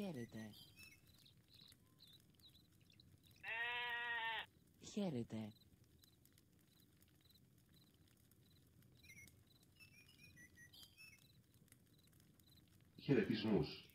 Χαίρετε. Χαίρετε. Χαιρετισμούς.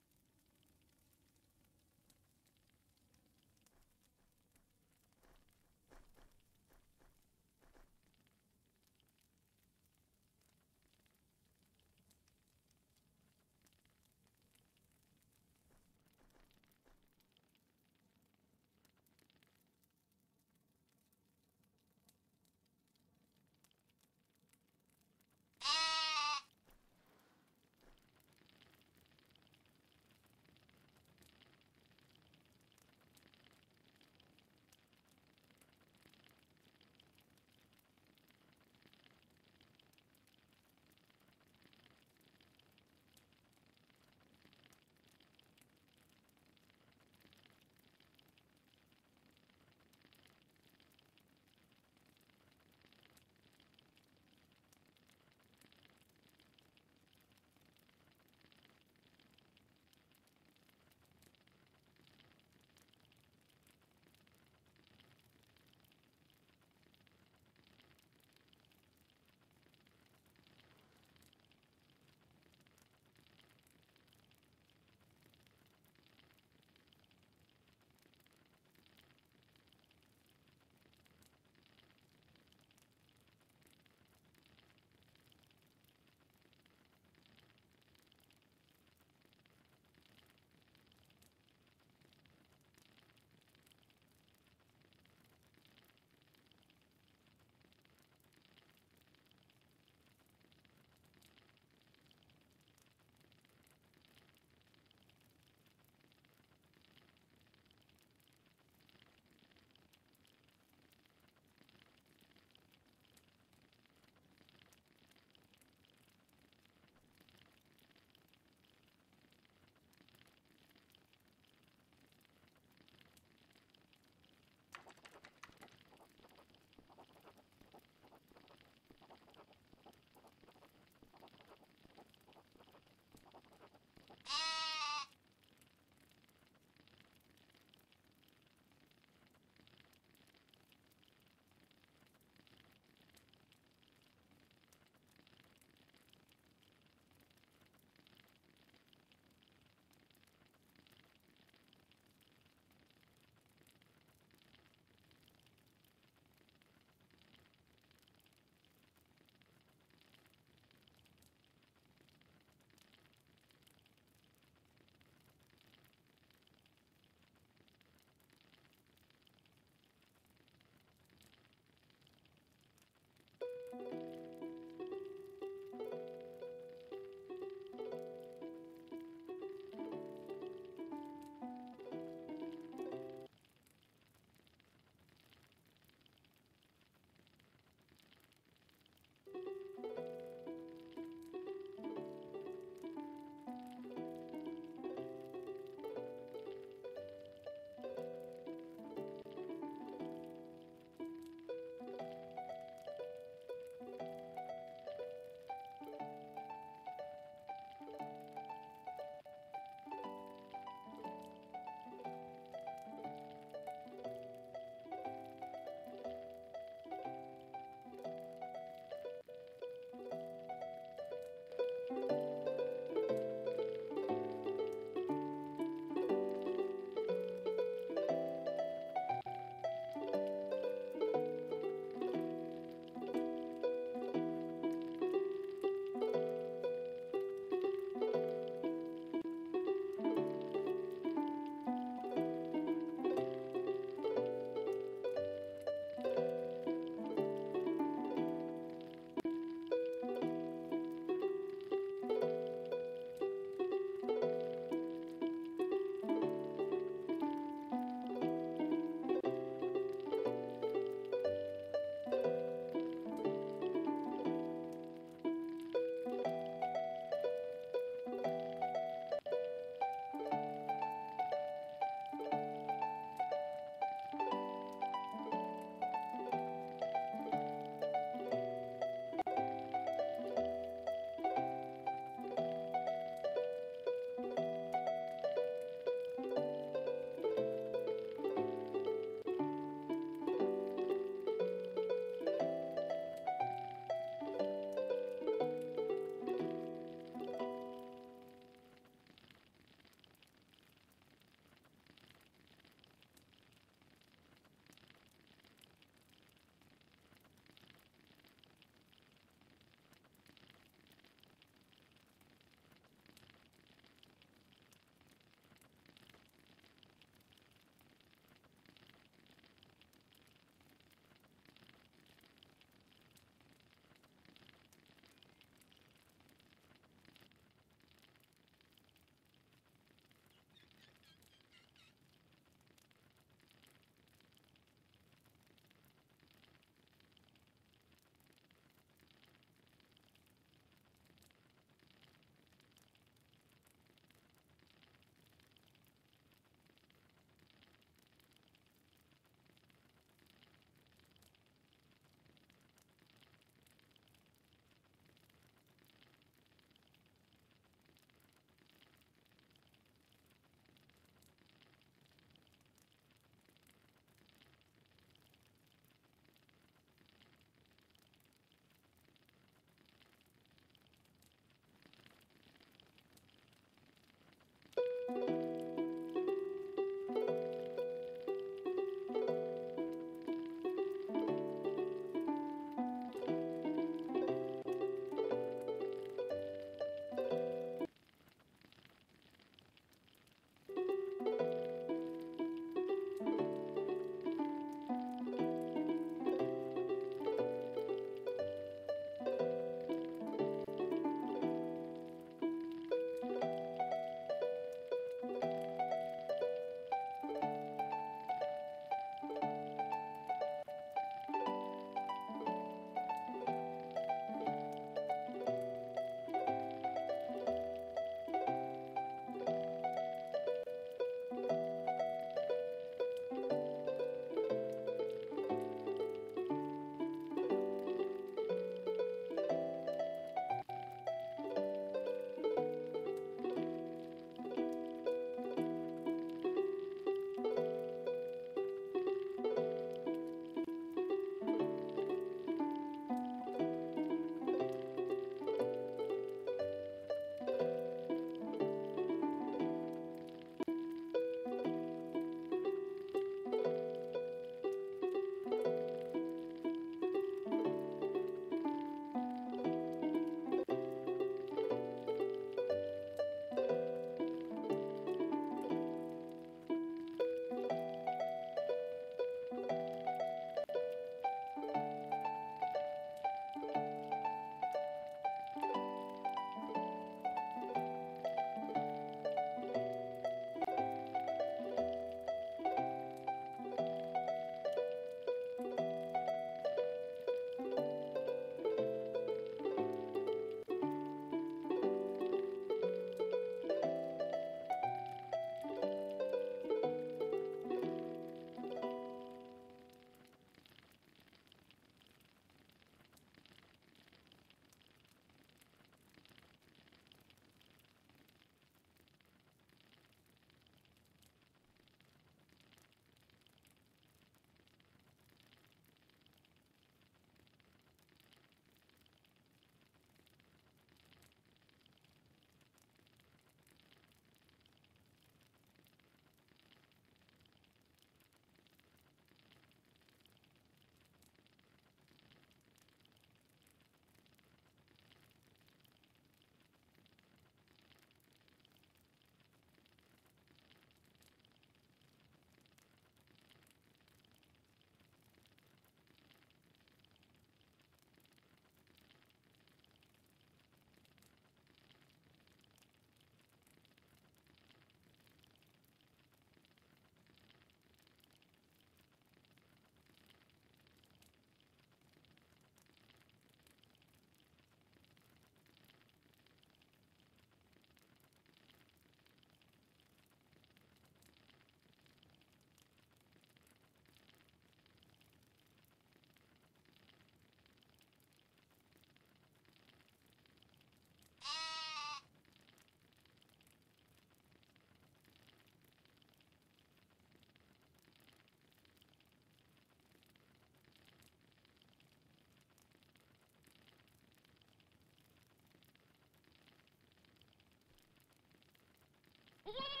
Yeah!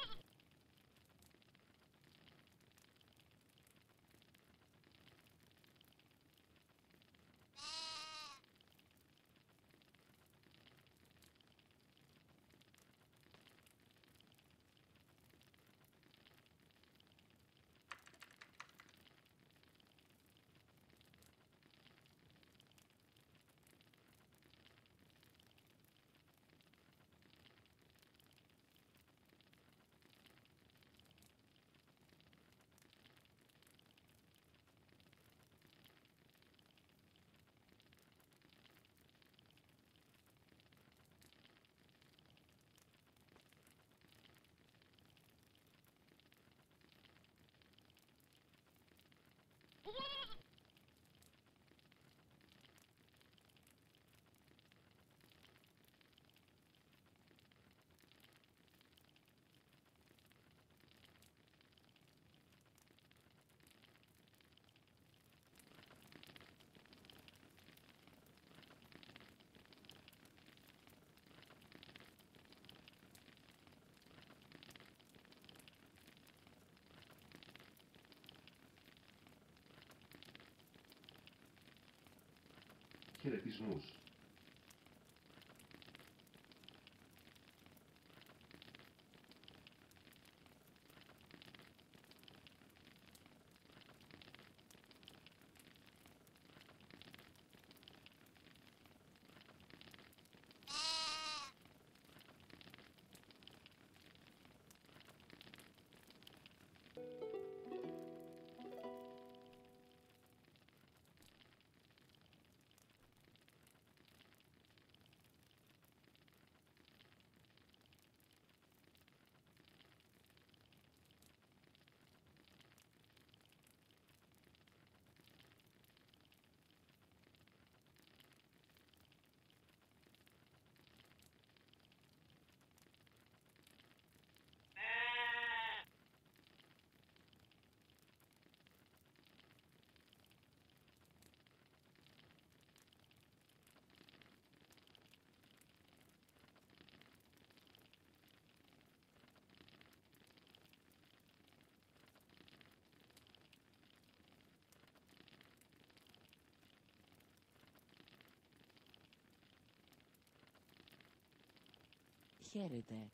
χαιρετισμούς. Χαίρετε.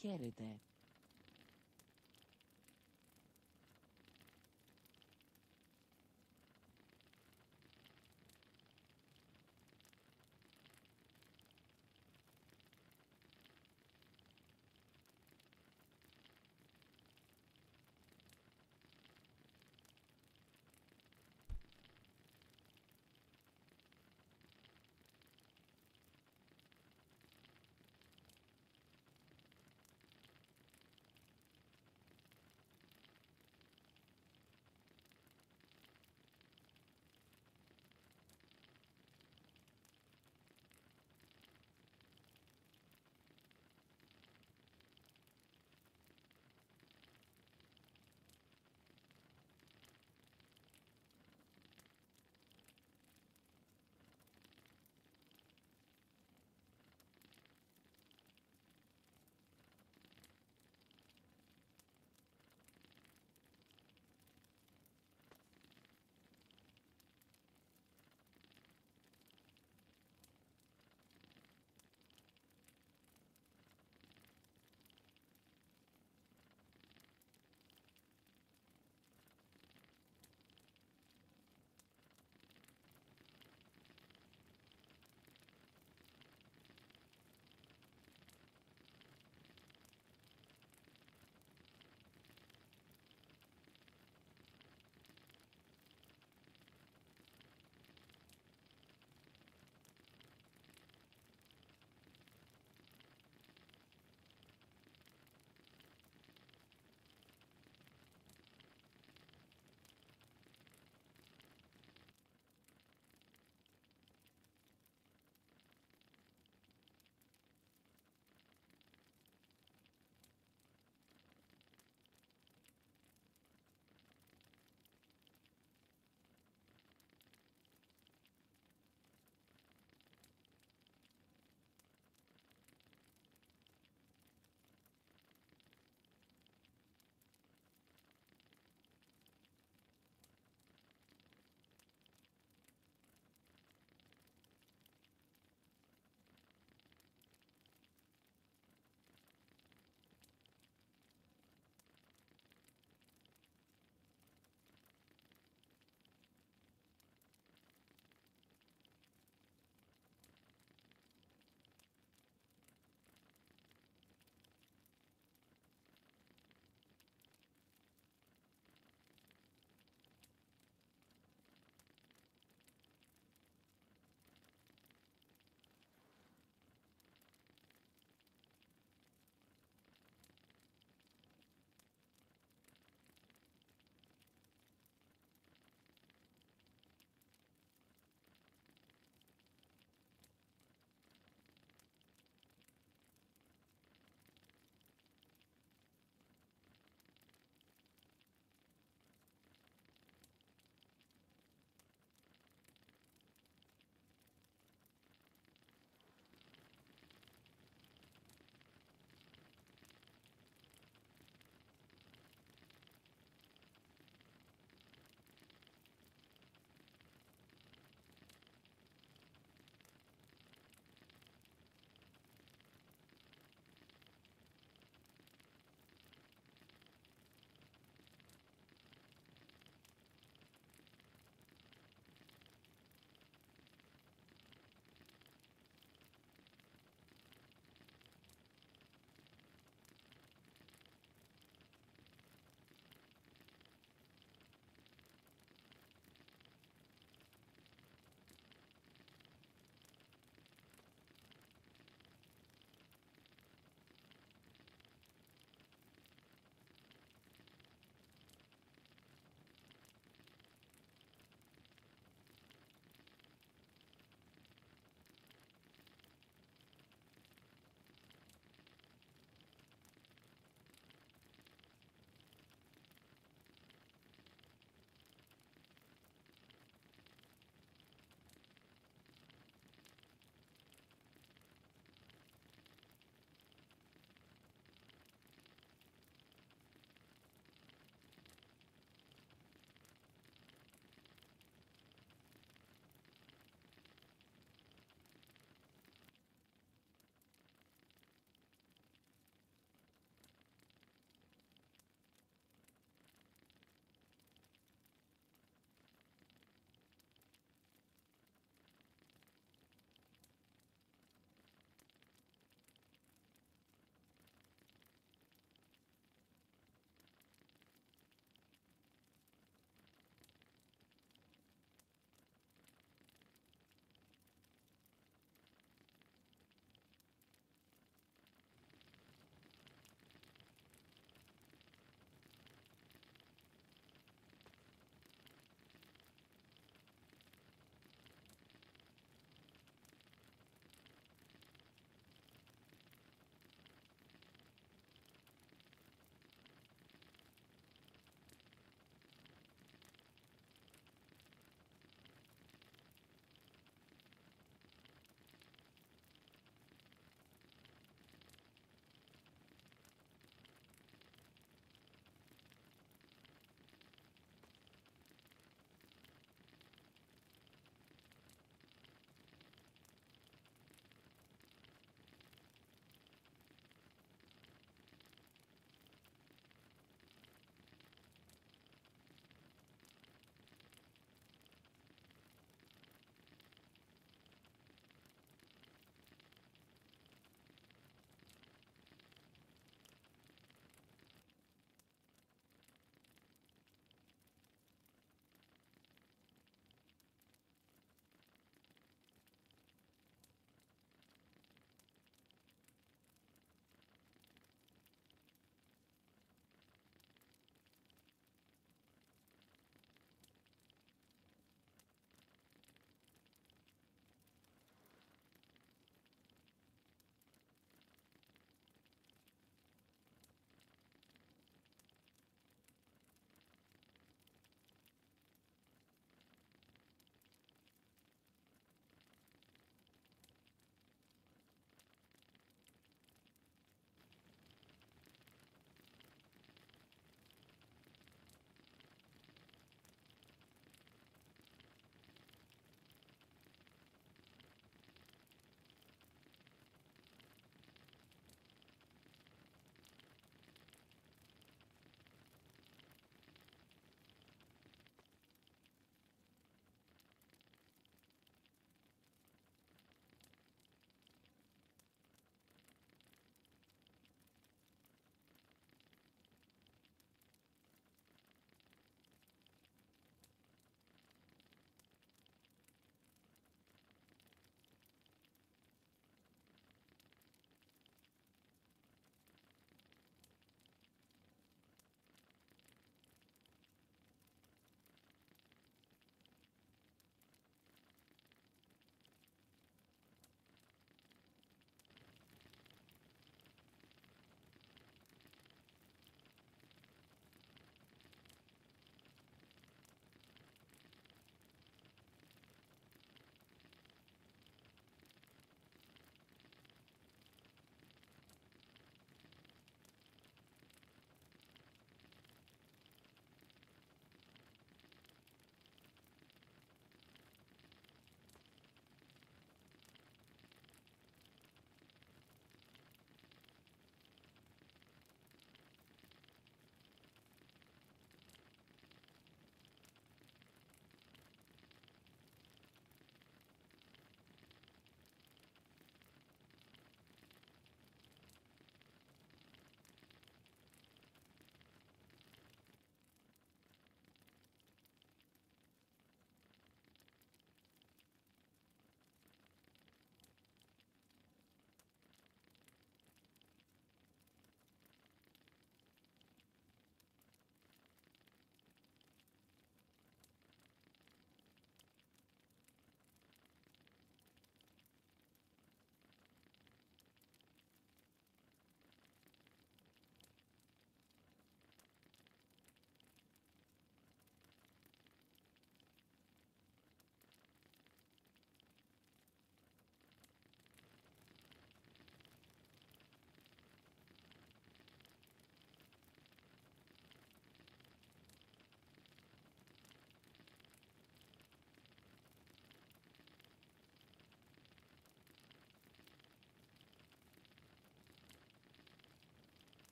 Χαίρετε.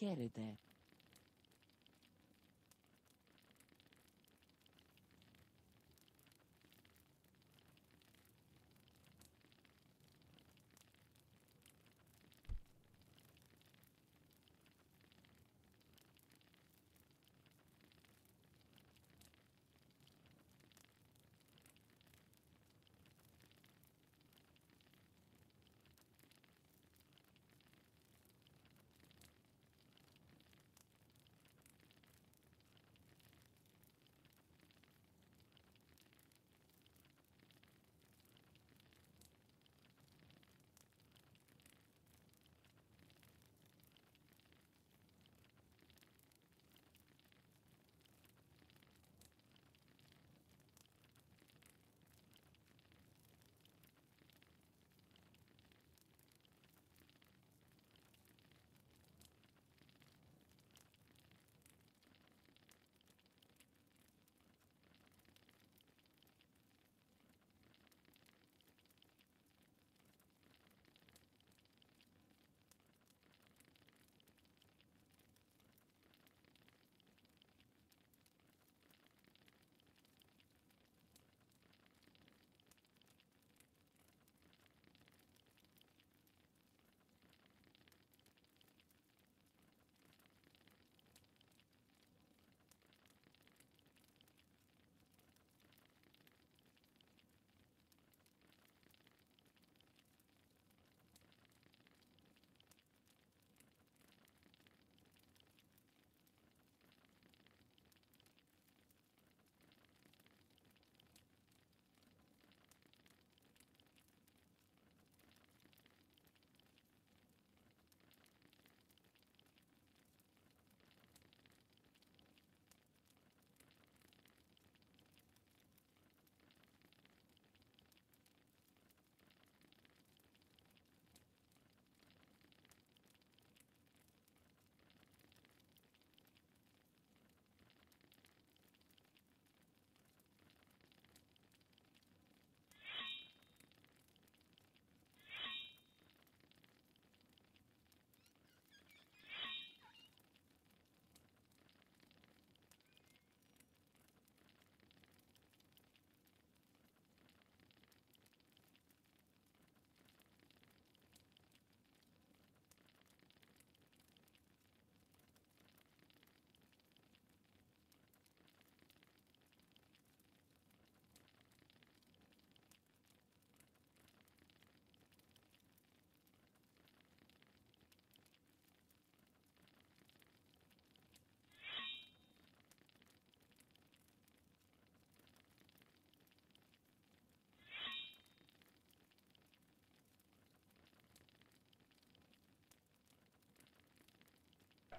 Χαίρετε.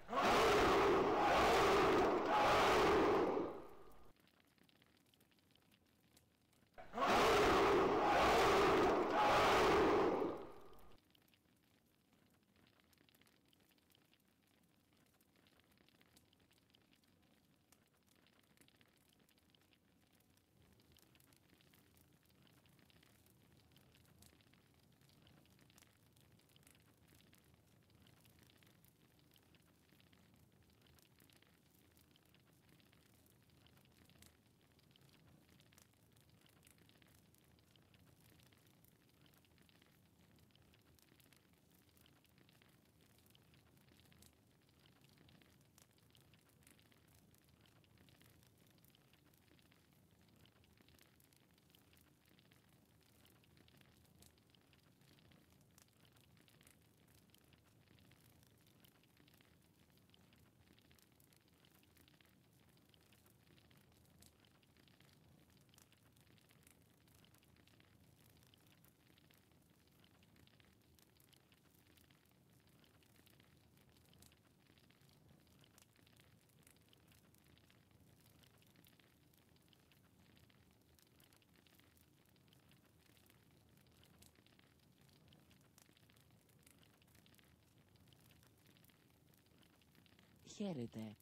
Huh? Χαίρετε.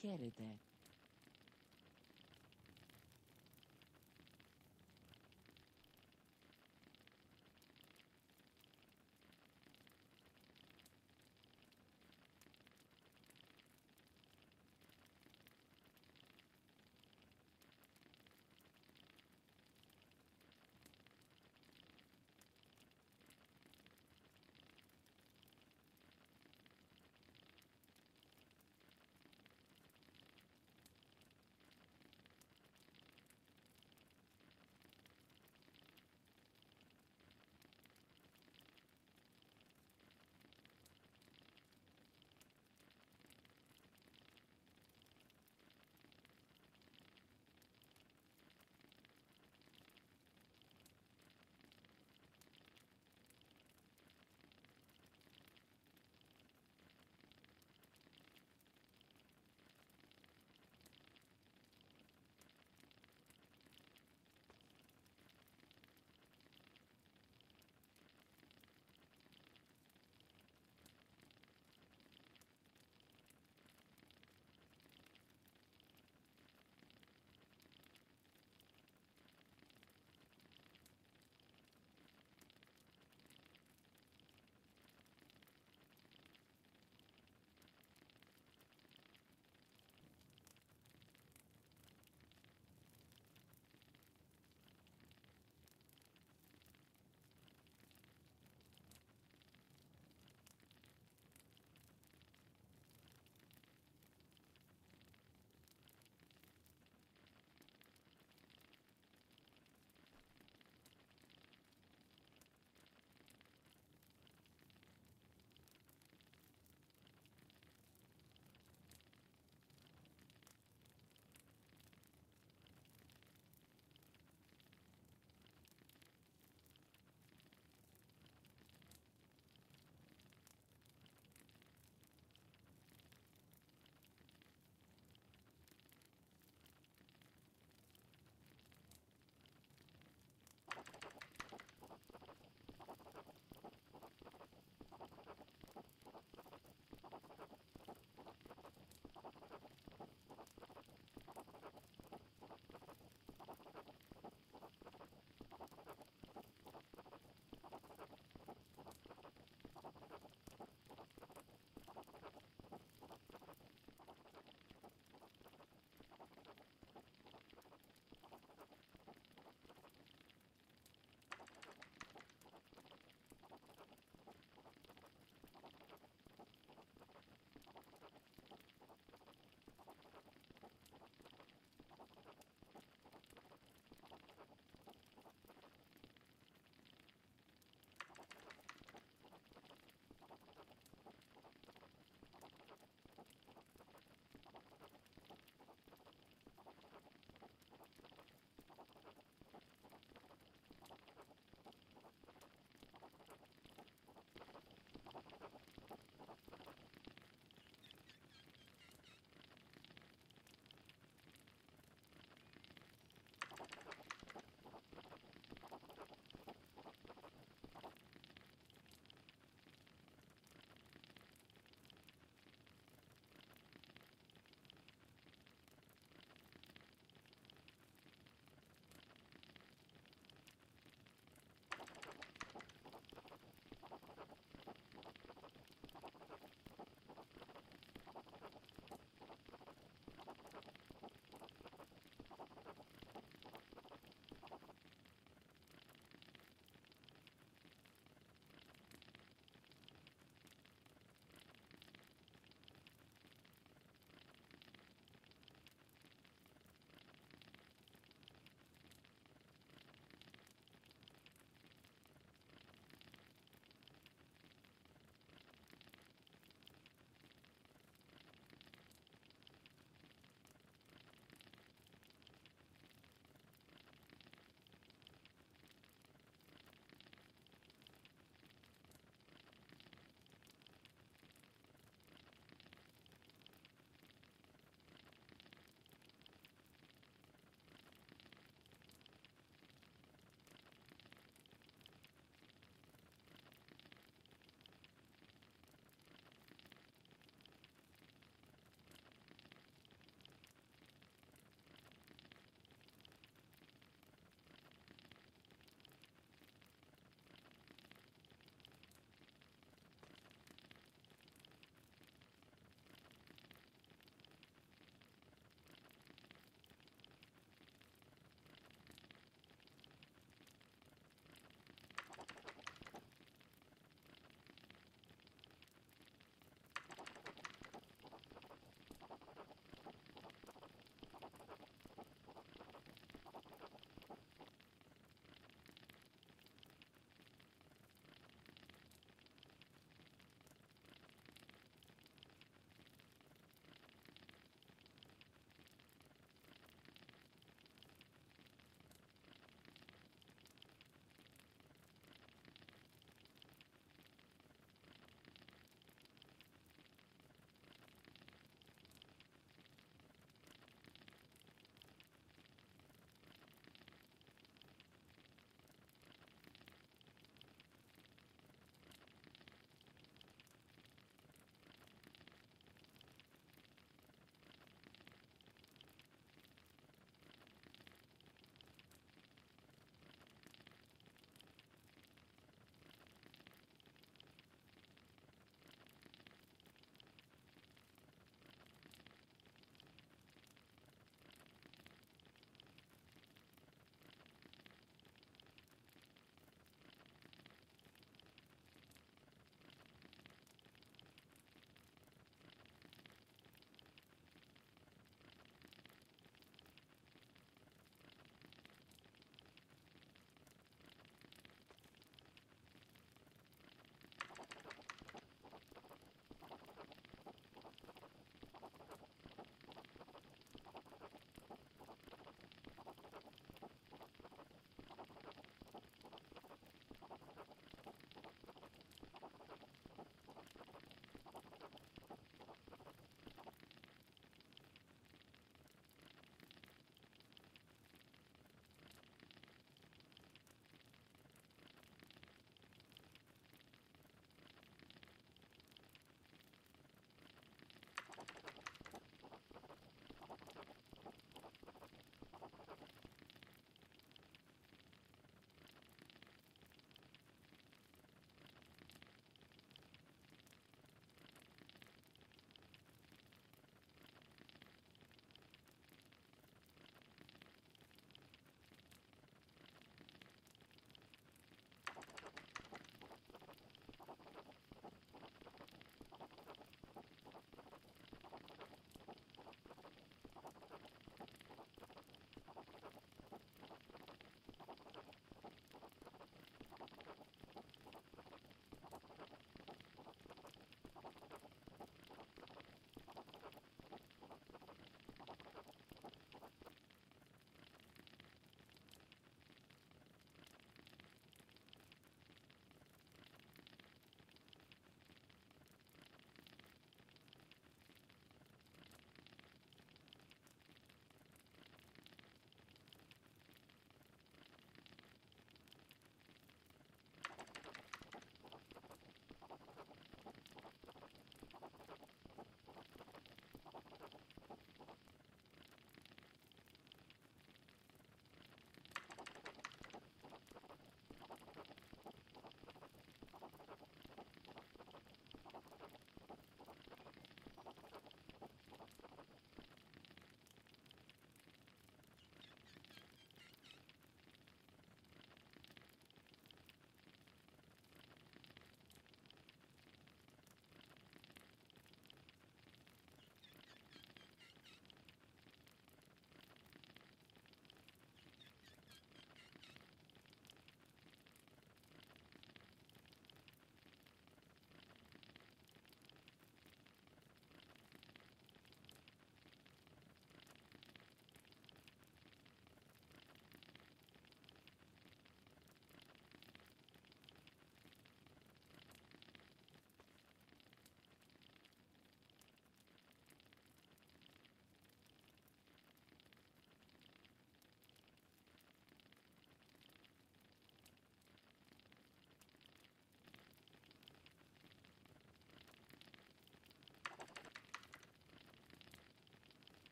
Χαίρετε.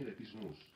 Χαιρετισμούς.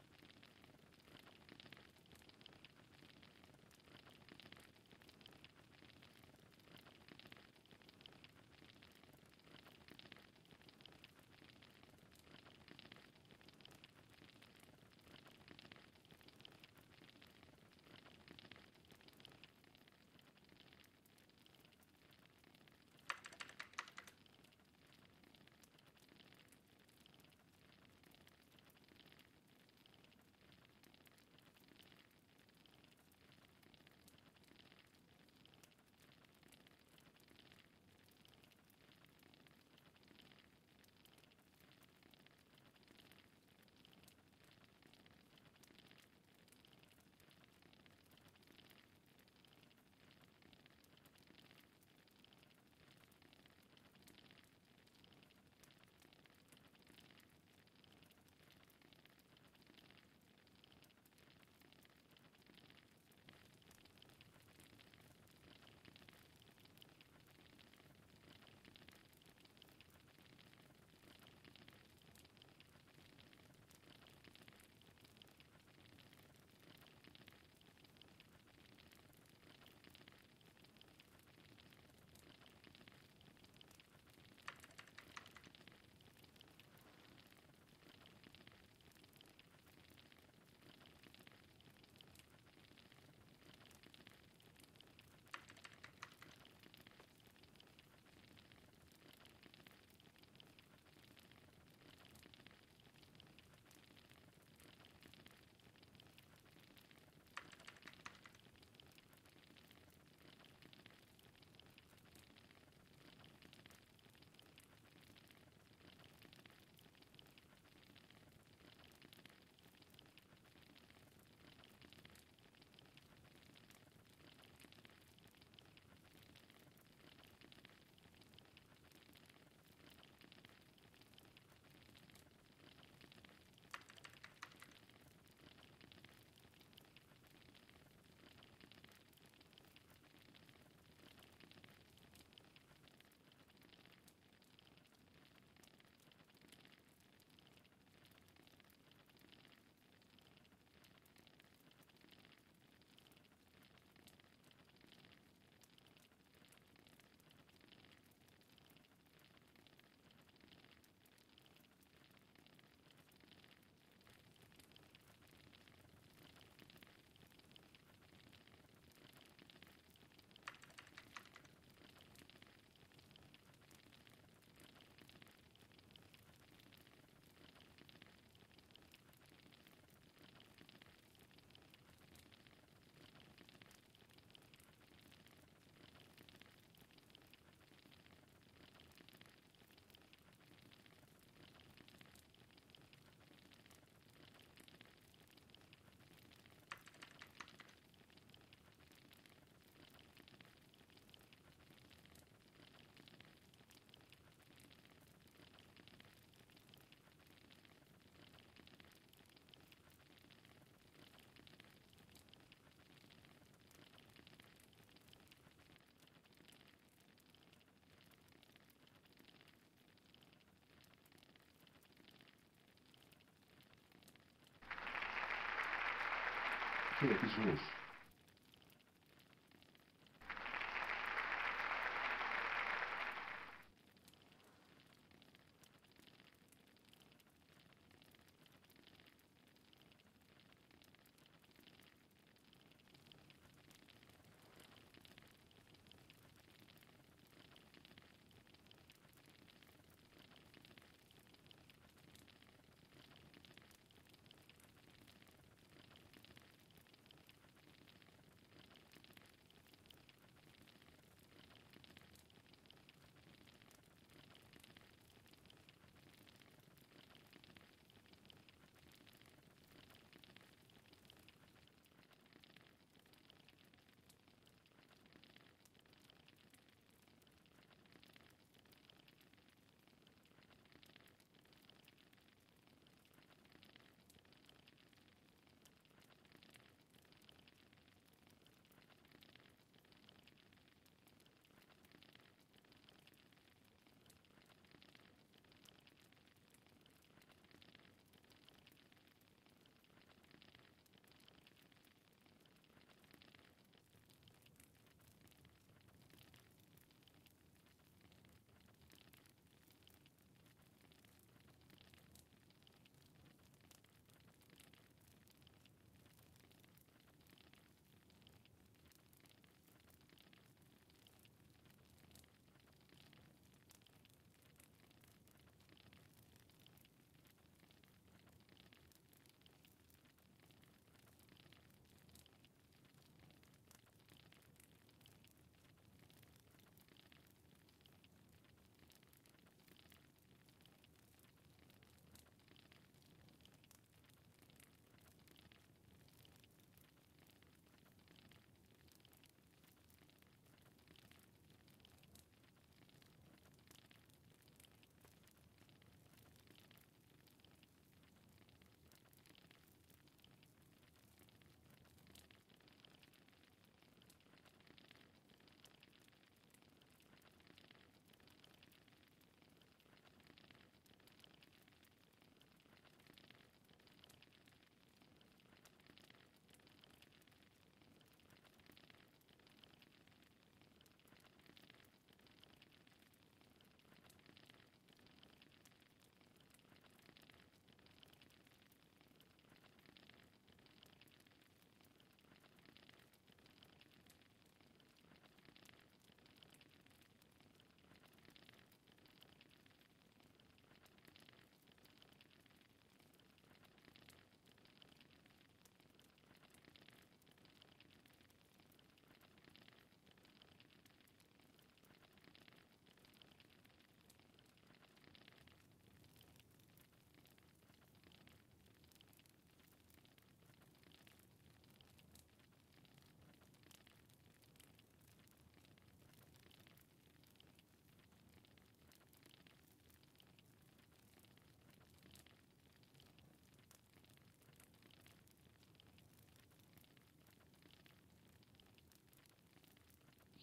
Χαιρετισμούς.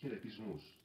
Χαιρετισμούς.